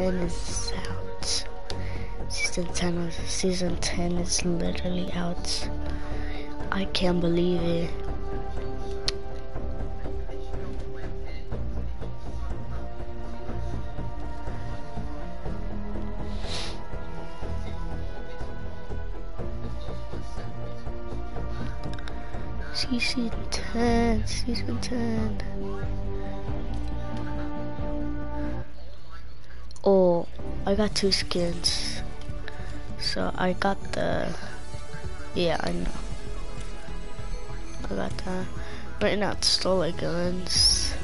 10 is out. Season 10 is, season 10 is literally out. I can't believe it. Season 10, season 10. Oh, I got two skins. So I got the, yeah, I know. I got that. Right now it's stolen guns.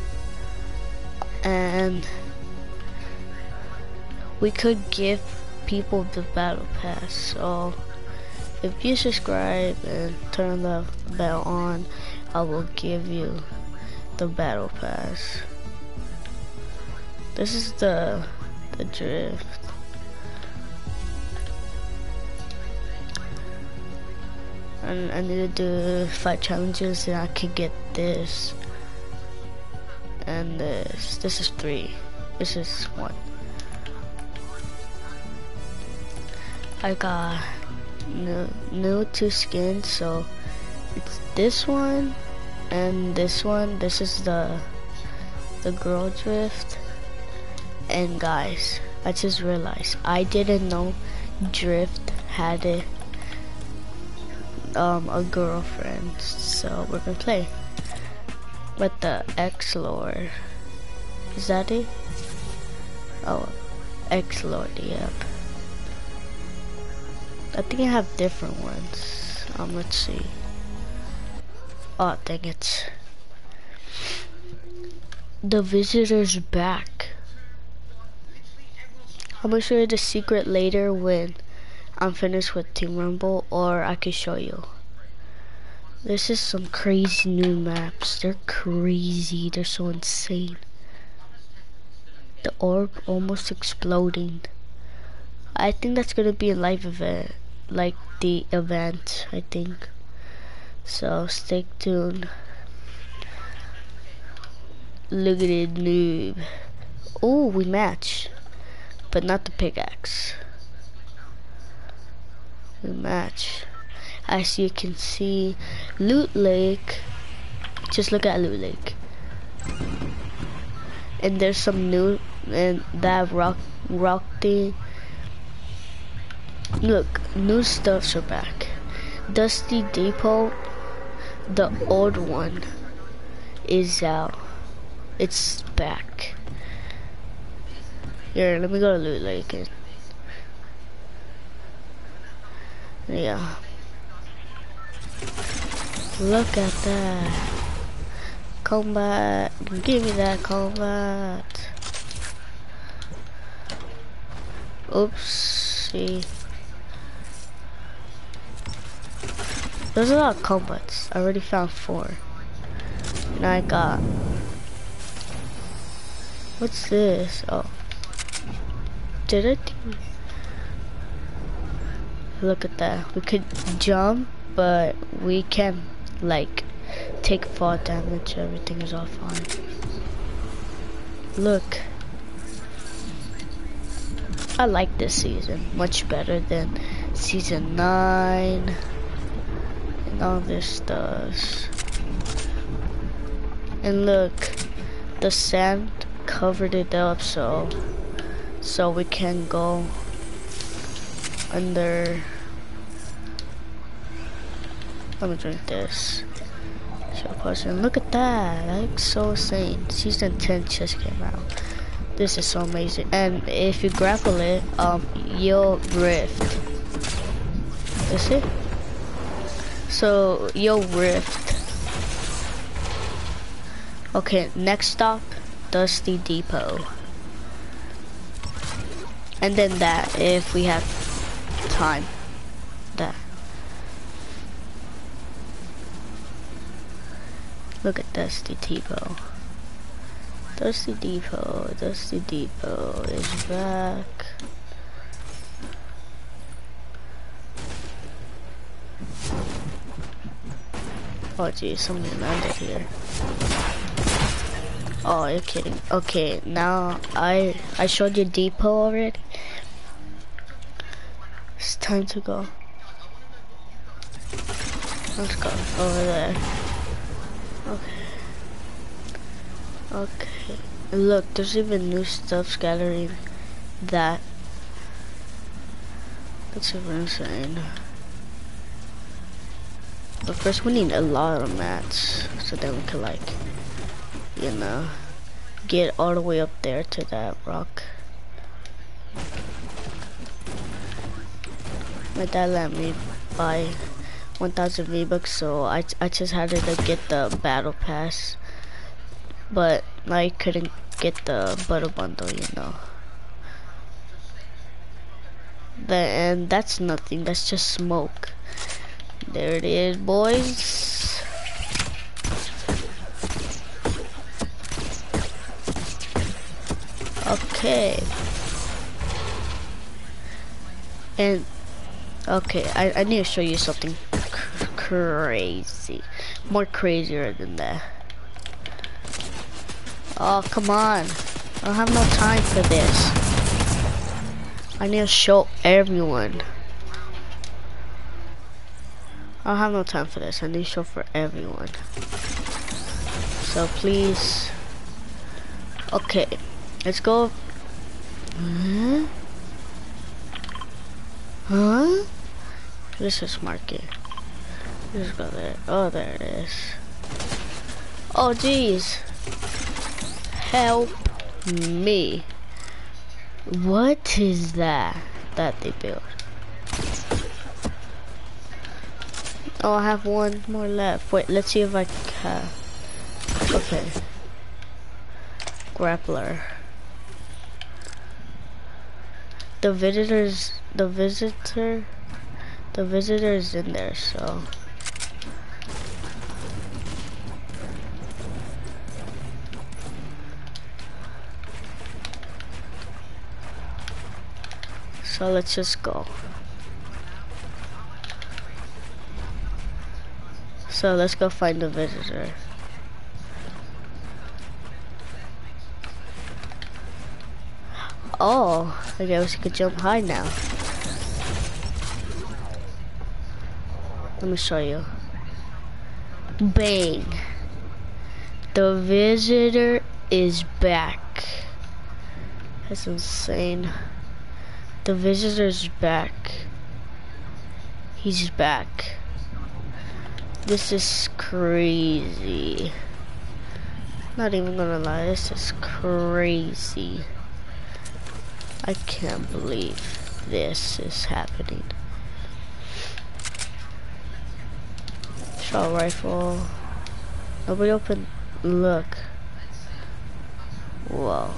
And we could give people the battle pass, so if you subscribe and turn the bell on, I will give you the battle pass. This is the the drift. And I need to do five challenges and I could get this. And this. This is three. This is one. I got new, new two skins, so it's this one and this one. This is the the girl drift. And guys, I just realized I didn't know Drift had a um a girlfriend, so we're gonna play. with the X Lord. Is that it? Oh, X Lord, yep. I think I have different ones. Um, let's see. Oh, dang it. The visitor's back. I'm gonna show you the secret later when I'm finished with Team Rumble, or I can show you. This is some crazy new maps. They're crazy. They're so insane. The orb almost exploding. I think that's gonna be a live event, like the event, I think. So stay tuned. Look at it, noob. Oh, we match, but not the pickaxe. We match. As you can see, Loot Lake. Just look at Loot Lake. And there's some new and that rock rock thing. Look, new stuffs are back. Dusty Depot, the old one, is out. It's back. Here, let me go to Loot Lake. Yeah. Look at that. Combat. Give me that combat. Oopsie. There's a lot of combats. I already found four. And I got... What's this? Oh. Did it? Look at that. We could jump, but we can, like, take fall damage. Everything is all fine. Look. I like this season much better than season 9 and all this stuff. And look, the sand covered it up so so we can go under. Let me drink this. Show person. Look at that. That looks so insane. Season 10 just came out this is so amazing. And if you grapple it um you'll rift. Is it? So you'll rift. Okay next stop dusty depot and then that if we have time that. Look at Dusty Depot. Dusty Depot Dusty Depot is back. Oh geez somebody landed here Oh, you're kidding. Okay, now I I showed you depot already. It's time to go. Let's go over there. Okay. Okay. Look, there's even new stuff scattering that. That's super insane. But first we need a lot of mats so then we can like you know, get all the way up there to that rock. My dad let me buy 1,000 V-Bucks, so I, I just had to get the battle pass. But I couldn't get the butter bundle, you know. The, and that's nothing, that's just smoke. There it is, boys. Okay. And, okay, I, I need to show you something crazy. More crazier than that. Oh, come on. I have no time for this. I need to show everyone. I don't have no time for this. I need to show for everyone. So please. Okay. Let's go. Huh? Huh? Let's just. Let's go there. Oh, there it is. Oh, jeez. Help me. What is that that they built? Oh, I have one more left. Wait, let's see if I can. Okay. Grappler the visitors the visitor the visitor is in there so. So let's just go. So let's go find the visitor Oh, I guess I could jump high now. Let me show you. Bang. The visitor is back. That's insane. The visitor's back. He's back. This is crazy. Not even gonna lie, this is crazy. I can't believe this is happening. Shot rifle. Nobody open. Look. Whoa.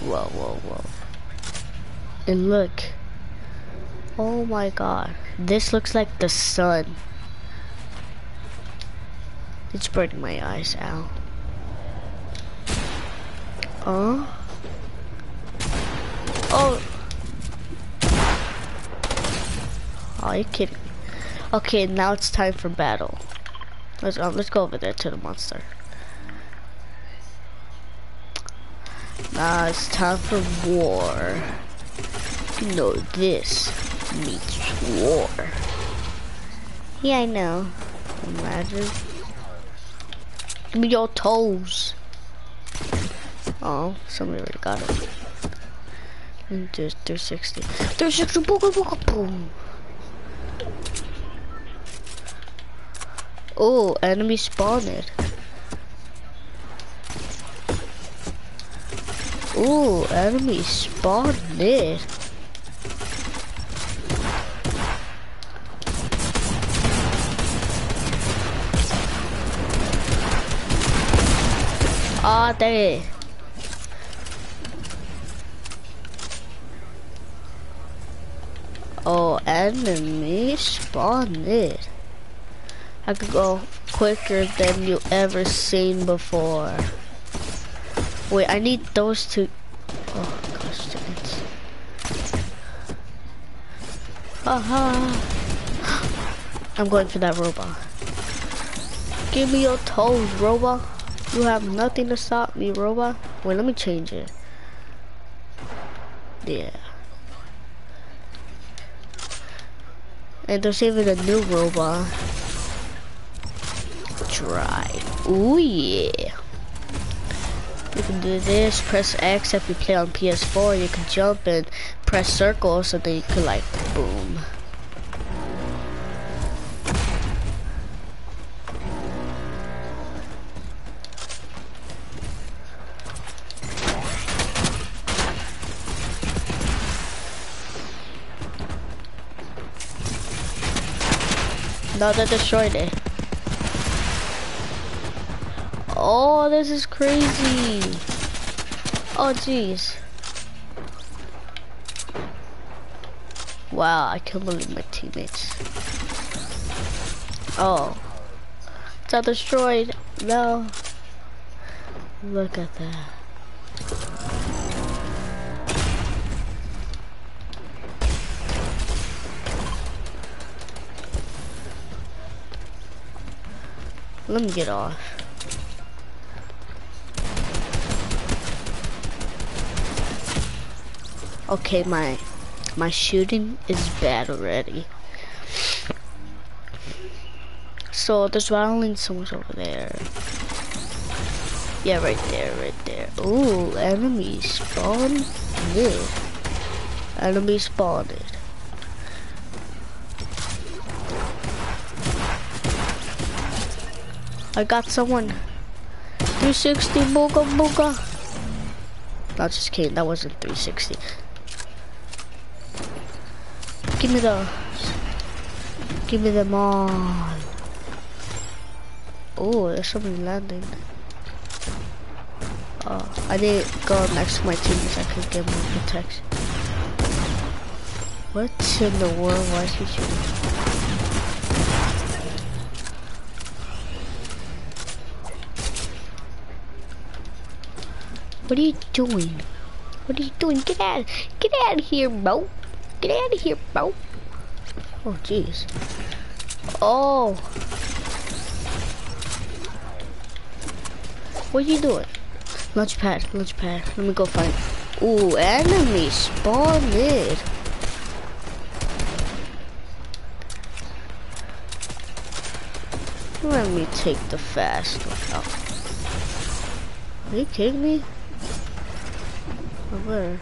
Whoa, whoa, whoa. And look. Oh my god. This looks like the sun. It's burning my eyes out. Oh. Oh. Oh, you kidding? Okay, now it's time for battle. Let's um, let's go over there to the monster. Now it's time for war. You know this means war. Yeah, I know. Imagine. Give me your toes. Oh, somebody already got it. There's 360. 360, boom, boom, boom. Oh, enemy spawned. Oh, enemy spawned. Ah, there. Oh, enemy spawned. I could go quicker than you ever seen before. Wait, I need those two. Oh gosh, dang it. Haha. I'm going for that robot. Give me your toes, robot. You have nothing to stop me, robot. Wait, let me change it. Yeah. And there's even a new robot. Drive. Ooh yeah. You can do this, press X if you play on PS4, you can jump and press circle so then you can like, boom. No, they destroyed it. Oh, this is crazy. Oh, jeez. Wow, I can't believe my teammates. Oh. It's all destroyed. No. Look at that. Let me get off. Okay, my my shooting is bad already. So there's battling someone's over there. Yeah, right there, right there. Ooh, enemy spawned. Enemy spawned. I got someone. 360 booga booga. Not just kidding, that wasn't 360. Give me those. Give me them all. Oh, there's somebody landing. Oh, I didn't go next to my team so I could get more protection. What in the world was he shooting? What are you doing? What are you doing? Get out! Get out of here, bro! Get out of here, bro! Oh, jeez. Oh. What are you doing? Launch pad, launch pad. Let me go find. Ooh, enemy spawned. Let me take the fast one out. Are you kidding me? Where?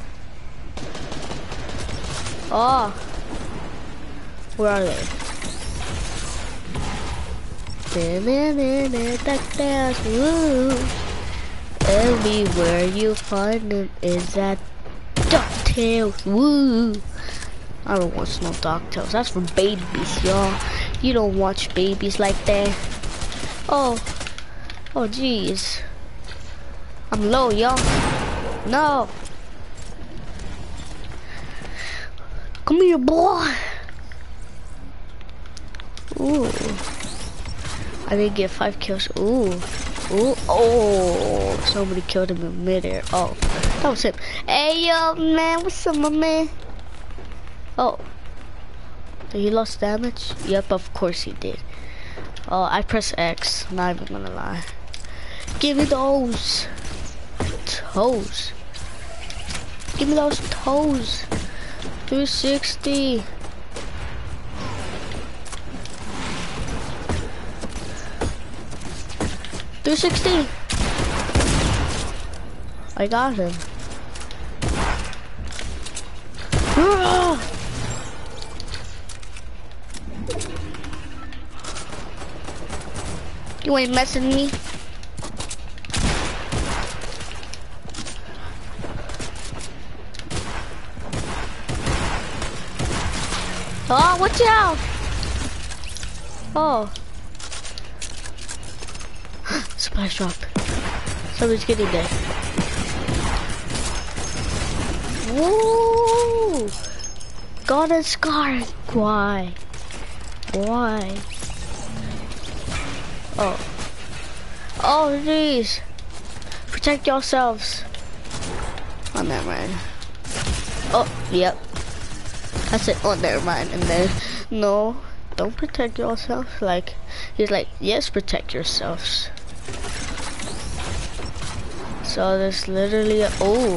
Oh. Where are they? Everywhere you find them is that DuckTales. Woo! I don't watch no DuckTales. That's for babies, y'all. You don't watch babies like that. Oh. Oh, jeez. I'm low, y'all. No. Come here, boy. Ooh. I did get five kills. Ooh. Ooh. Oh. Somebody killed him in midair. Oh. That was him. Hey, yo, man. What's up, my man? Oh. Did he lost damage? Yep, of course he did. Oh, I press X. Not even gonna lie. Give me those toes. Give me those toes. 260. Two sixty. I got him. You ain't messing me. Oh, watch out! Oh. Splash drop. Somebody's getting there. Woo! Got a scar. Why? Why? Oh. Oh, jeez. Protect yourselves. Oh, that mind. Oh, yep. I said, oh, never mind. And then, no, don't protect yourself. Like, he's like, yes, protect yourselves. So there's literally a, oh.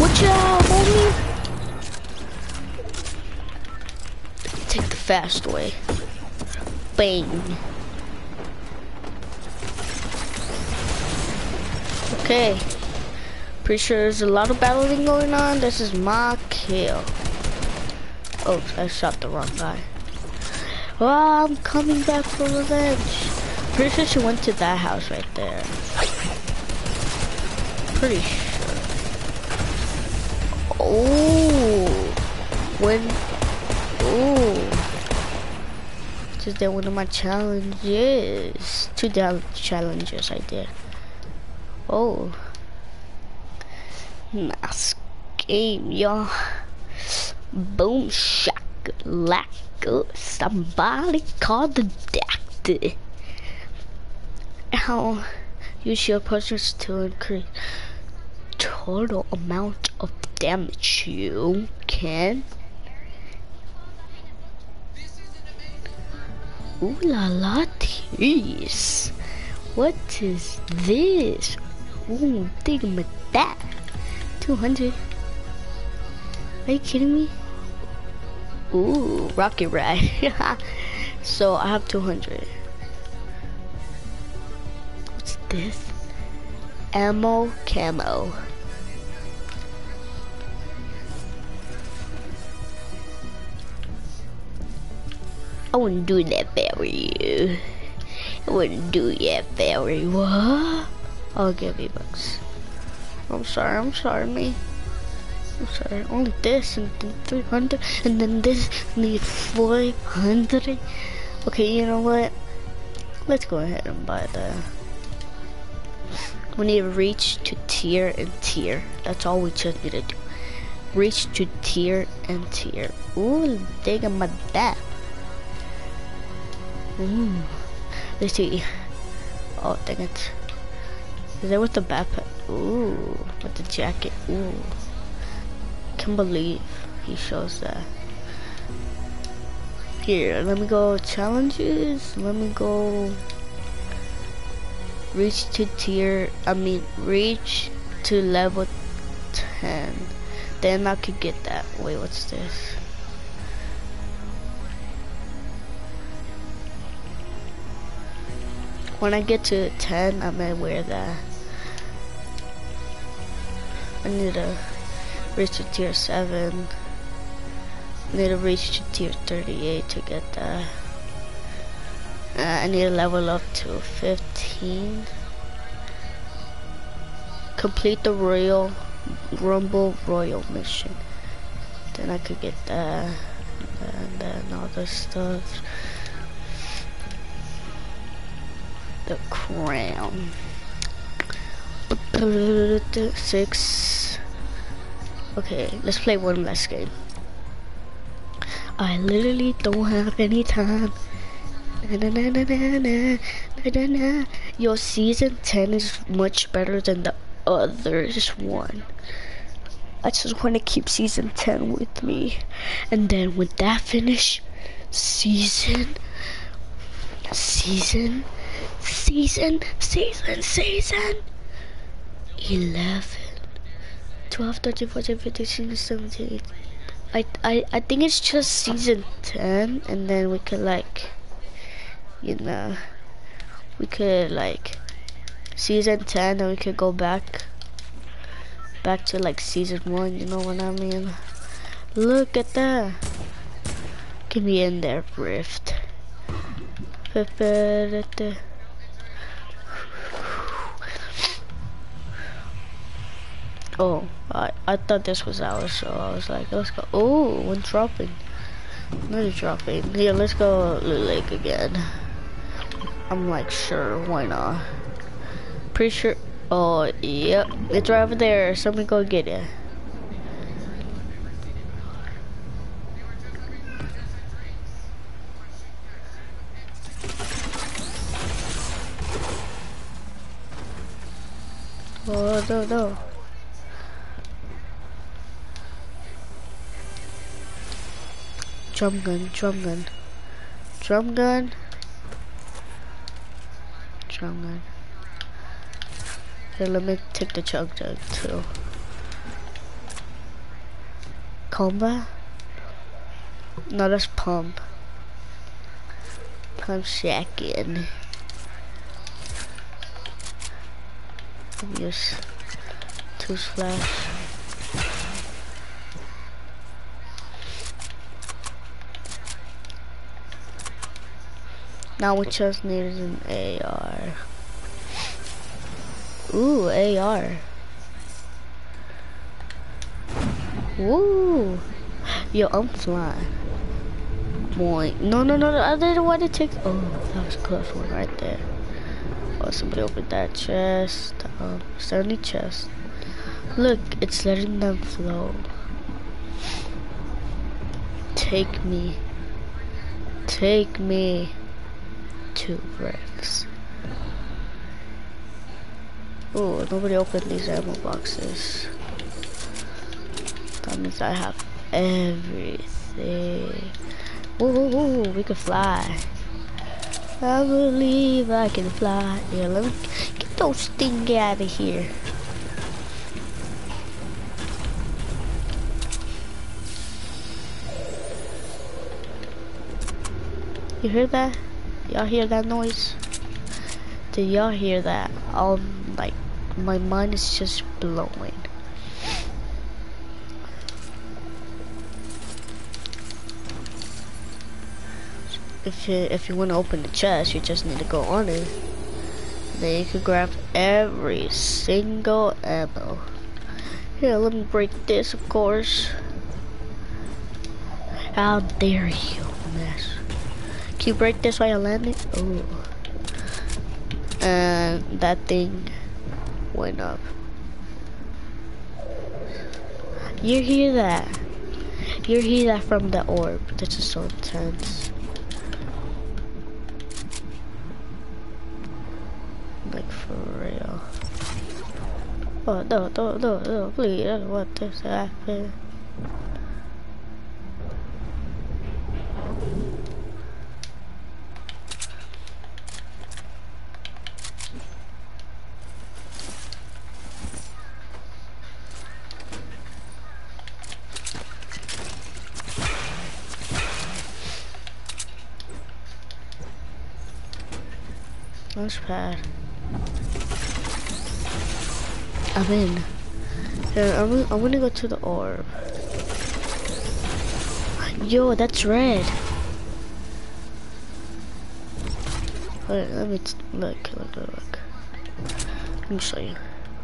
Watch out, homie. Take the fast way. Bang. Okay. Pretty sure there's a lot of battling going on. This is my kill. Oh, I shot the wrong guy. Oh, I'm coming back for revenge. Pretty sure she went to that house right there. Pretty sure. Oh, when, oh, just did one of my challenges. Two challenges I did. Oh, nice game, y'all. Boom shack lack somebody called the doctor. How use your pushers to increase total amount of damage you can. Ooh la la tease. What is this? Ooh, think about that. 200. Are you kidding me? Ooh, rocket ride. so I have 200. What's this? Ammo camo. I wouldn't do that for you. I wouldn't do that for you. What? I'll give you bucks. I'm sorry, I'm sorry, me. I'm sorry, only this and then 300 and then this need 400. Okay, you know what? Let's go ahead and buy the. We need to reach to tier and tier. That's all we just need to do. Reach to tier and tier. Ooh, dig my that. Ooh. Let's see. Oh, dang it. Is that with the backpack? Ooh, with the jacket. Ooh Can't believe he shows that. Here, let me go challenges. Let me go reach to tier, I mean reach to level 10. Then I could get that. Wait, what's this? When I get to 10, I may wear that. I need to reach to tier 7. Need to reach to tier 38 to get that. Uh, I need to level up to 15. Complete the Royal Rumble Royal mission. Then I could get that. And then the stuff. The crown. Six. Okay, let's play one last game. I literally don't have any time. Na, na, na, Your season 10 is much better than the others one. I just want to keep season 10 with me. And then with that finish, season, season, season, season, season 11. 12, 13, 14, 15, 16, 17. I, I, I think it's just season 10 and then we could like, you know, we could like, season 10 and we could go back, back to like season 1, you know what I mean? Look at that. Get me in there, Rift. Oh, I, I thought this was ours, so I was like, let's go. Oh, one dropping. Another dropping. Yeah, let's go Lake again. I'm like, sure, why not? Pretty sure. Oh, yep. It's right over there. Somebody go get it. Oh, no, no. Drum gun, drum gun. Drum gun. shotgun. Here, let me take the chug jug too. Combat? No, that's pump. Pump second. Use two slash. Now we just need an AR. Ooh, AR. Woo! Yo, I'm flying. Boy, no, no, no, no, I didn't want to take. Oh, that was a close one right there. Oh, somebody opened that chest. Um, is there any chest? Look, it's letting them flow. Take me. Take me two bricks. Oh, nobody opened these ammo boxes. That means I have everything. Ooh, we can fly. I believe I can fly. Yeah, let me get those things out of here. You heard that? Y'all hear that noise? Did y'all hear that? All like my mind is just blowing. If you if you want to open the chest, you just need to go on it. Then you can grab every single ammo. Here, let me break this, of course. How dare you, mess. Can you break this while you're landing? Oh. And that thing went up. You hear that? You hear that from the orb. This is so intense. Like for real. Oh no, no, no, no, please, I don't want this to happen. Launch pad. I'm in. Here, I'm, I'm gonna go to the orb. Yo, that's red. Wait, let me look, look, look, look. Let me show you.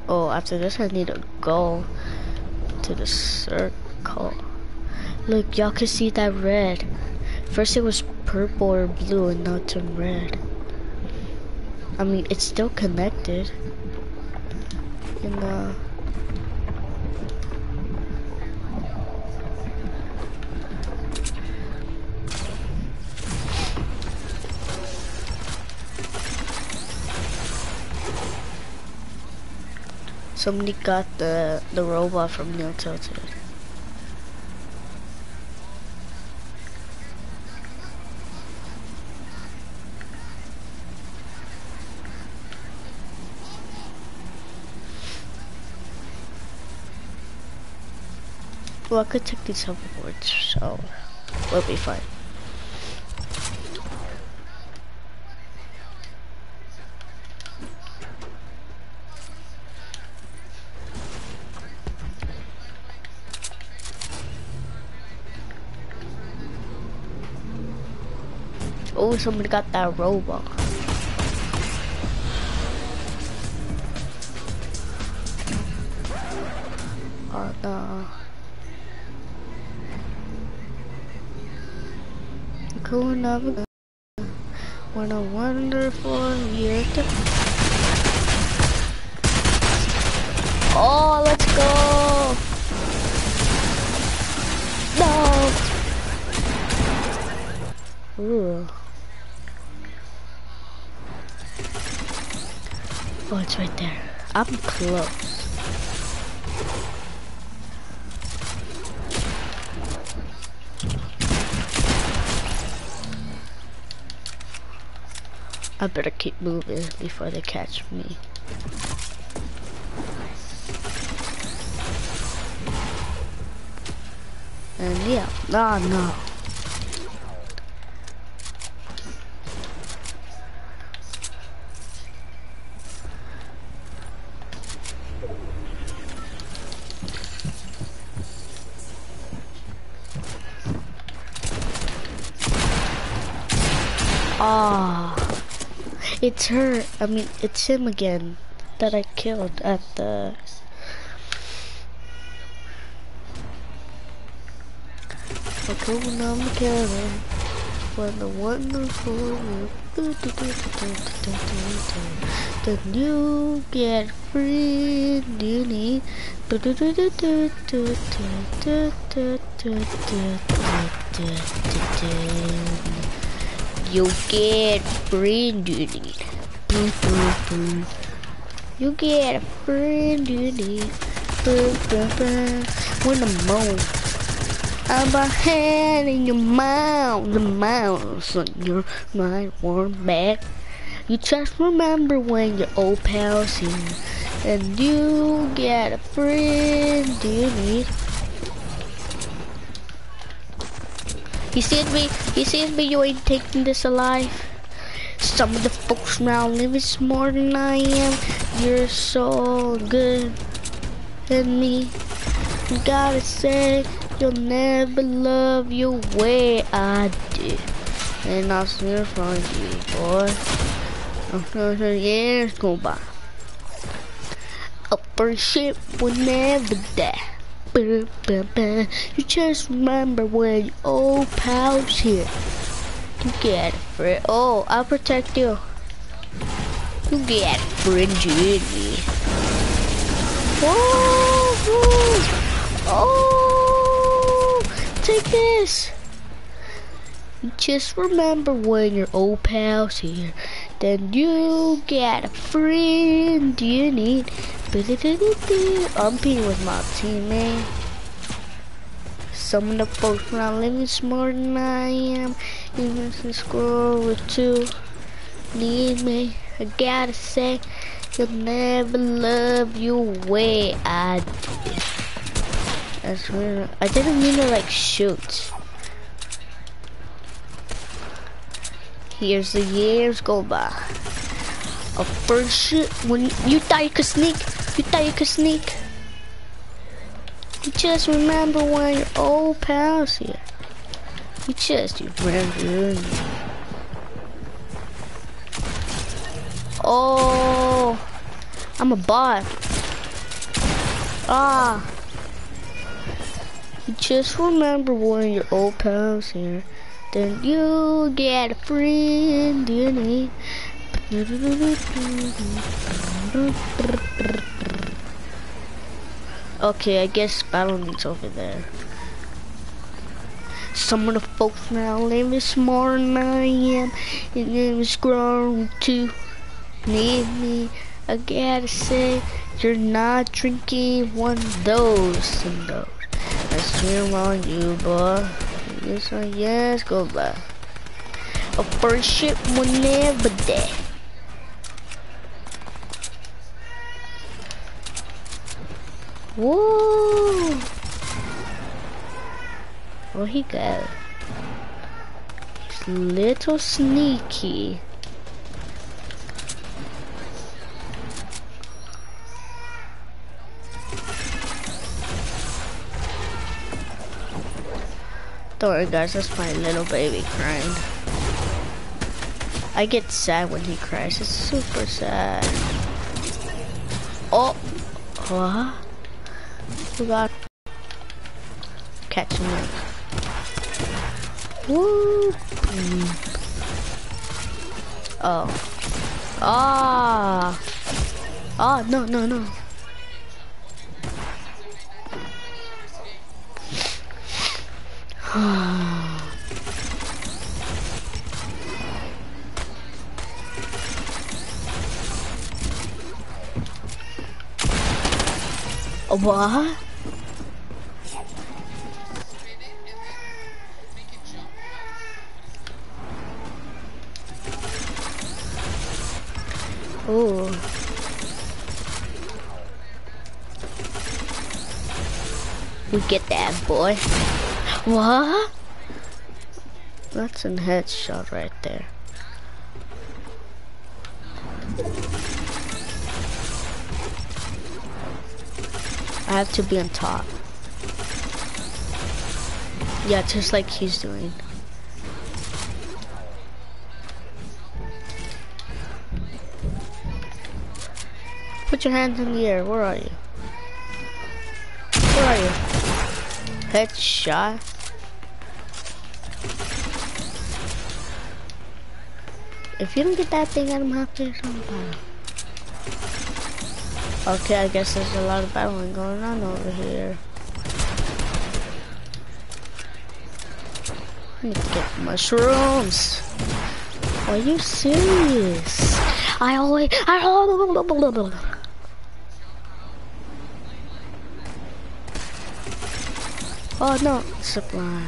Oh, after this, I need to go to the circle. Look, y'all can see that red. First it was purple or blue, and now it's turned red. I mean, it's still connected. Somebody got the the robot from Neo Tilted. Well, I could take these hoverboards, so we'll be fine. Oh, somebody got that robot. Oh no. Cool never What a wonderful year to Oh, let's go! No! Ooh. Oh, it's right there. I'm close. I better keep moving before they catch me. And yeah, ah no. Ah, it's her. I mean, it's him again that I killed at the. Now I'm when the wonderful the new get free need you get friend duty. You get a friend duty. When the moan. I'm a hand in your mouth, the mouse on your my warm back. You just remember when your old pal's here, and you get a friend you. He sees me, he sees me, you ain't taking this alive. Some of the folks around live smarter than I am. You're so good than me. You gotta say, you'll never love your way I did. And I'll swear from you, boy. I'm sure years go by. Upper ship will never die. You just remember when your old pal's here. You get it, Oh, I'll protect you. You get it, friend, Judy. Oh, oh, take this. Just remember when your old pal's here. Then you get a friend you need. I'm being with my teammate. Some of the folks around living smarter than I am. Even if squirrel with two need me. I gotta say, you'll never love your way I did. That's weird. I didn't mean to like shoot. Here's the years go by. A first shit when you thought you could sneak, you thought you could sneak. You just remember when your old pals here. You just remember. Oh, I'm a bot. Ah. You just remember when your old pals here. Then you get a friend you. Okay, I guess battle needs over there. Some of the folks now live is smarter than I am. His name is grown to need me. I gotta say, you're not drinking one of those and those. I swear on you, boy. Yes, I yes, go back. A first ship will never die. Whoa! Where he go? He's little sneaky. Don't worry guys, that's my little baby crying. I get sad when he cries, it's super sad. Oh! What? Who got catching? Woo! Oh. Ah! Oh, no, no, no. what? Ooh. We get that, boy. What? That's a headshot right there. I have to be on top. Yeah, just like he's doing. Put your hands in the air. Where are you? Where are you? Headshot. If you don't get that thing, I'm happy to battle. Okay, I guess there's a lot of battling going on over here. I need to get mushrooms. Are you serious? I always, I always, Oh no, supply.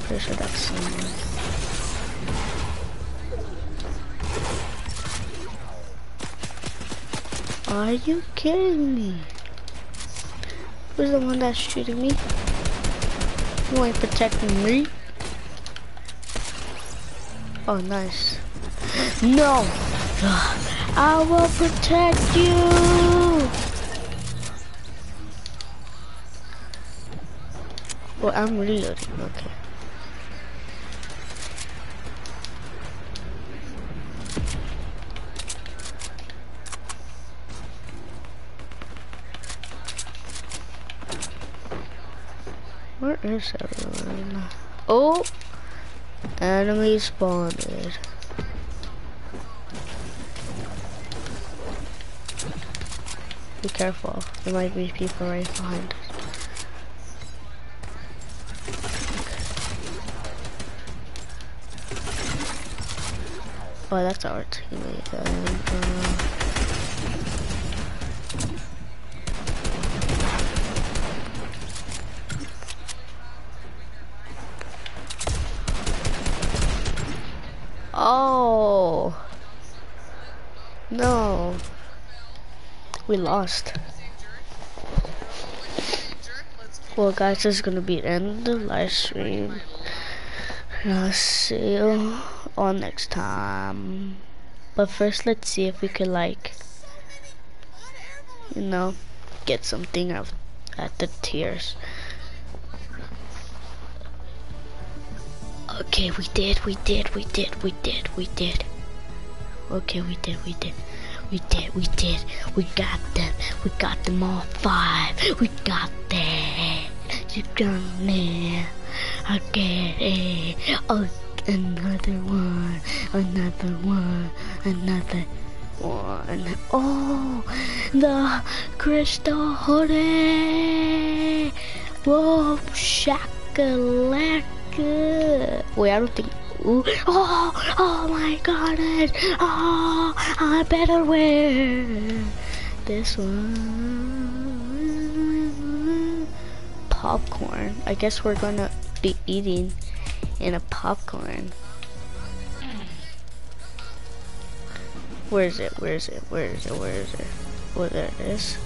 Pretty sure that's. Are you kidding me? Who's the one that's shooting me? You ain't protecting me. Oh, nice. No! I will protect you! Well, I'm reloading, okay. Where is everyone? Oh! Enemy spawned. Be careful, there might be people right behind us. Oh, that's our teammate. uh, oh. No. We lost. Well, guys, this is gonna be the end of the live stream. I'll see you all next time. But first, let's see if we can like, you know, get something out at the tiers. Okay, we did, we did, we did, we did, we did. Okay, we did, we did. We did, we did. We got them. We got them all five. We got them. You got me. I get it. Oh, another one. Another one. Another one. Oh, the crystal hoodie. Oh, Whoa, shakalaka. Wait, I don't think. Ooh. Oh, oh my god. Oh, I better wear this one. Popcorn. I guess we're gonna be eating in a popcorn. Where is it? Where is it? Where is it? Where is it? Oh, there it is.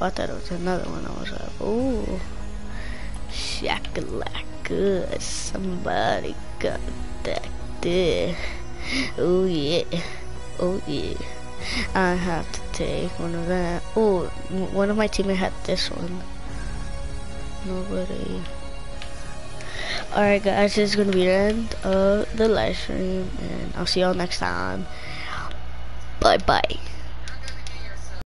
Oh, I thought it was another one I was like, ooh. Shakalaka. Somebody got that there. Oh, yeah. Oh, yeah. I have to take one of that. Oh, one of my teammates had this one. Nobody. Alright guys, this is going to be the end of the live stream and I'll see y'all next time. Bye bye.